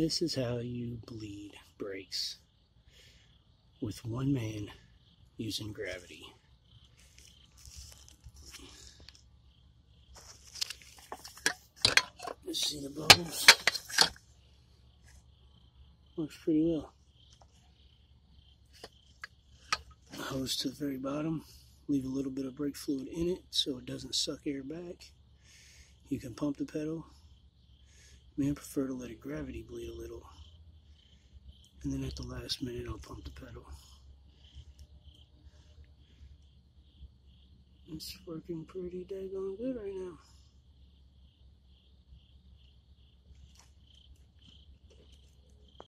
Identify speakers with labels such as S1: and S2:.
S1: This is how you bleed brakes with one man using gravity. Let's see the bubbles. Works pretty well. Hose to the very bottom. Leave a little bit of brake fluid in it so it doesn't suck air back. You can pump the pedal. I prefer to let it gravity bleed a little. And then at the last minute, I'll pump the pedal. It's working pretty daggone good right now.